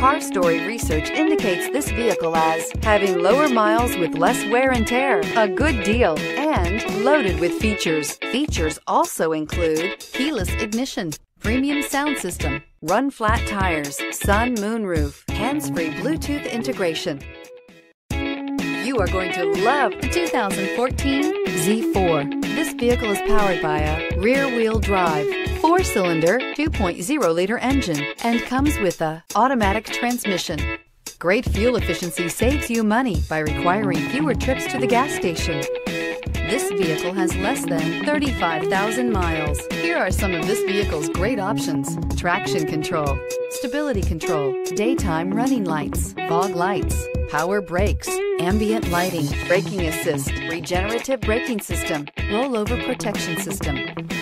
Car Story research indicates this vehicle as having lower miles with less wear and tear, a good deal, and loaded with features. Features also include keyless ignition, premium sound system, run flat tires, sun moonroof, hands-free Bluetooth integration. You are going to love the 2014 Z4. This vehicle is powered by a rear-wheel drive, four-cylinder, 2.0-liter engine, and comes with a automatic transmission. Great fuel efficiency saves you money by requiring fewer trips to the gas station. This vehicle has less than 35,000 miles. Here are some of this vehicle's great options. Traction control, stability control, daytime running lights, fog lights, power brakes, ambient lighting, braking assist, regenerative braking system, rollover protection system.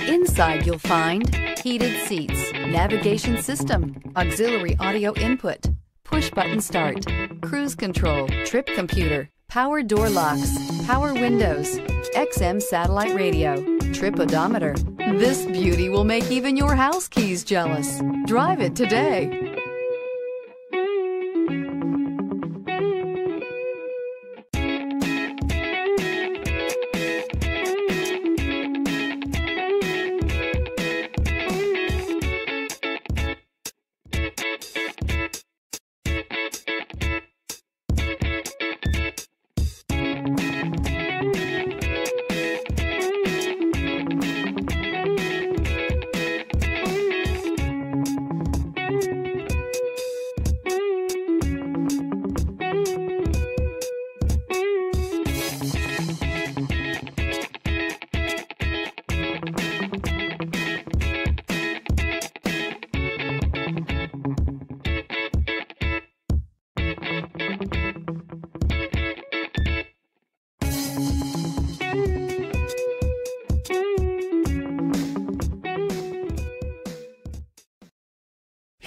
Inside you'll find heated seats, navigation system, auxiliary audio input, push button start, cruise control, trip computer, power door locks, power windows, XM satellite radio, trip odometer. This beauty will make even your house keys jealous. Drive it today.